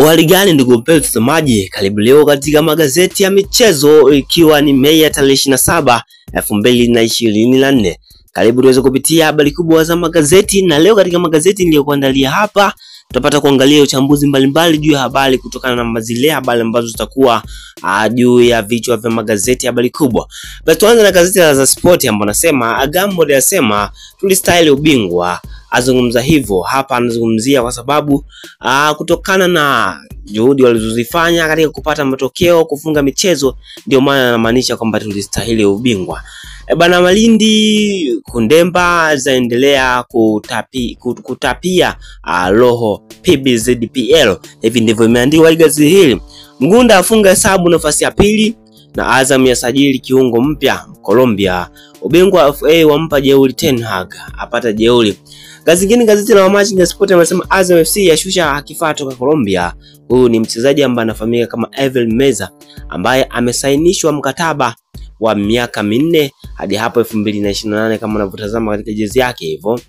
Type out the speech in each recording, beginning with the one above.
Uhali gani ndugu mpenzi mtazamaji, karibu leo katika magazeti ya michezo, ikiwa ni Mei ya tarehe ishirini na saba elfu mbili na ishirini na nne. Karibu tuweze kupitia habari kubwa za magazeti, na leo katika magazeti niliyokuandalia hapa tutapata kuangalia uchambuzi mbalimbali juu ya habari kutokana na zile habari ambazo zitakuwa uh, juu ya vichwa vya magazeti habari kubwa. Basi tuanze na gazeti la za Sport ambapo nasema Agambo anasema tulistahili ubingwa azungumza hivyo hapa, anazungumzia kwa sababu aa, kutokana na juhudi walizozifanya katika kupata matokeo kufunga michezo, ndio maana anamaanisha kwamba tulistahili ubingwa. E bana, Malindi Kundemba zaendelea kutapi, kut- kutapia aa, roho PBZPL. Hivi ndivyo imeandikwa gazeti hili. Mgunda afunga hesabu nafasi ya pili na Azam ya sajili kiungo mpya Colombia. Ubingwa FA wampa jeuli Ten Hag apata jeuri. Gazeti lingine gazeti la Wamachinga Sport amesema Azam FC yashusha kifaa toka Colombia. Huyu ni mchezaji ambaye anafahamika kama Evel Meza ambaye amesainishwa mkataba wa miaka minne hadi hapo 2028 kama unavyotazama katika jezi yake hivyo.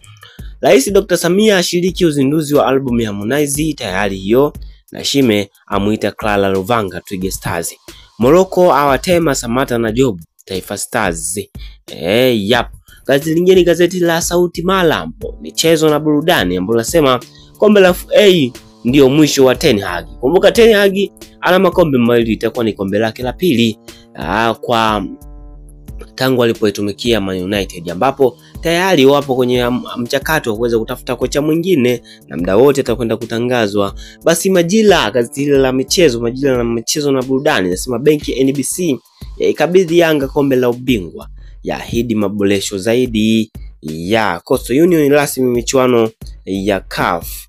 Rais Dr. Samia ashiriki uzinduzi wa albamu ya Harmonize tayari hiyo, na Shime amuita Clara Luvanga Twiga Stars. Morocco awatema Samata na Job Taifa Stars. Eh, yap. Gazeti lingine ni gazeti la Sauti Malambo, michezo na burudani, ambalo nasema kombe la FA ndio mwisho wa Ten Hag. Kumbuka Ten Hag ana makombe mawili, itakuwa ni kombe lake la pili aa, kwa tangu alipoitumikia Man United, ambapo tayari wapo kwenye mchakato wa kuweza kutafuta kocha mwingine na muda wote atakwenda kutangazwa. Basi Majira, gazeti hili la michezo, Majira la michezo na burudani, nasema benki ya NBC yaikabidhi Yanga kombe la ubingwa, yaahidi maboresho zaidi ya Coastal Union rasmi michuano ya CAF.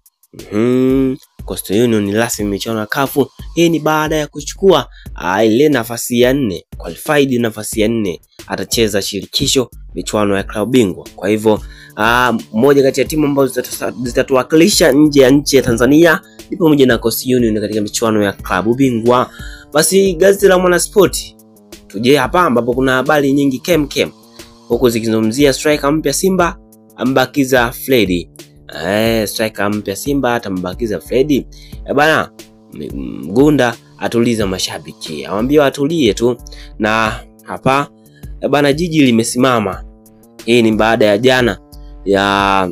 Mhm. Coastal Union rasmi michuano ya CAF. Hii ni baada ya kuchukua ah, ile nafasi ya nne, qualified nafasi ya nne, atacheza shirikisho michuano ya klabu bingwa. Kwa hivyo ah, moja kati ya timu ambazo zitatuwakilisha nje ya nchi ya Tanzania ni pamoja na Coastal Union katika michuano ya klabu bingwa. Basi gazeti la Mwanaspoti tuje hapa ambapo kuna habari nyingi kem kem huku zikizungumzia striker mpya Simba ambakiza Fredi. Eh, striker mpya Simba atambakiza Fredi. Eh bana, Mgunda atuliza mashabiki, awambia watulie tu, na hapa eh bana, jiji limesimama. Hii ni baada ya jana ya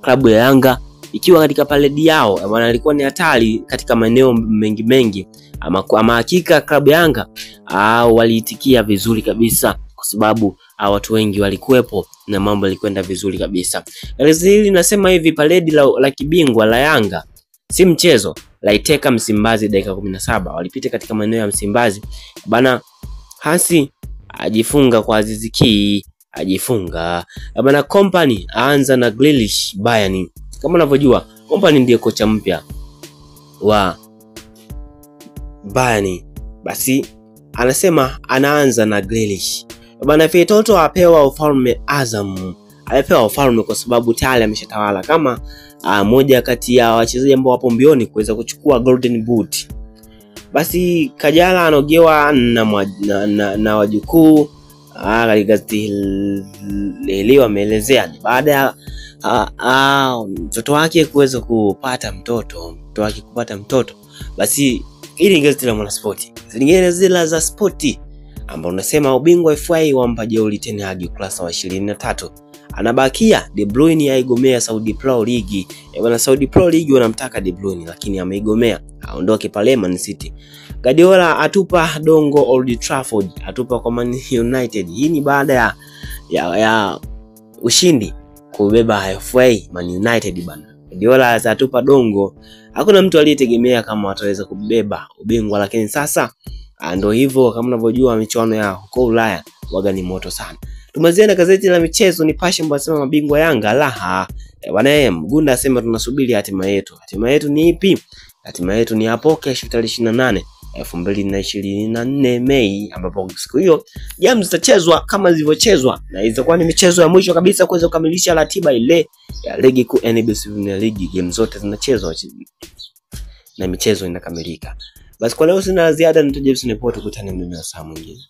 klabu ya Yanga ikiwa katika paledi yao eh bana, alikuwa ni hatari katika maeneo mengi mengi, ama hakika klabu ya Yanga ah, waliitikia vizuri kabisa kwa sababu ah, watu wengi walikuwepo na mambo yalikwenda vizuri kabisa. Gazeti hili linasema hivi, paledi la, la kibingwa la Yanga si mchezo, laiteka Msimbazi dakika 17. Walipita katika maeneo ya Msimbazi bana, Hasi ajifunga kwa Azizi Ki ajifunga bana. Company aanza na Grealish Bayern. Kama unavyojua Company ndiye kocha mpya wa Bayern, basi anasema anaanza na Grealish bana. Fetoto apewa ufalme Azam, amepewa ufalme kwa sababu tayari ameshatawala kama uh, moja kati ya wachezaji ambao wapo mbioni kuweza kuchukua Golden Boot. Basi Kajala anogewa na, na, na, na wajukuu Ah, katika gazeti hili wameelezea baada ya ah, mtoto wake kuweza kupata mtoto mtoto wake kupata mtoto. Basi hili ni gazeti la Mwanaspoti. Zingine zile za spoti ambao unasema ubingwa FA wampa jeuri Ten Hag ukurasa wa ishirini na tatu anabakia De Bruyne aigomea Saudi Pro League. E bwana Saudi Pro League wanamtaka De Bruyne lakini ameigomea aondoke pale Man City. Guardiola atupa dongo Old Trafford, atupa kwa Man United. Hii ni baada ya, ya, ya ushindi kubeba FA Man United bana. Guardiola atatupa dongo. Hakuna mtu aliyetegemea kama wataweza kubeba ubingwa, lakini sasa ah, ndo hivyo. Kama unavyojua michuano ya huko Ulaya waga ni moto sana. Tumalizia na gazeti la michezo Nipashe ambapo anasema mabingwa Yanga laha e, bwana eh, Mgunda asema tunasubiri hatima yetu. Hatima yetu ni ipi? Hatima yetu ni hapo kesho tarehe ishirini na nane elfu mbili na ishirini na nne Mei, ambapo siku hiyo games zitachezwa kama zilivyochezwa na itakuwa ni michezo ya mwisho kabisa kuweza kukamilisha ratiba ile ya ligi kuu NBC Premier League. Game zote zinachezwa na michezo inakamilika. Basi kwa leo sina ziada, nitaje Report, tukutane mimi na saa mwingine.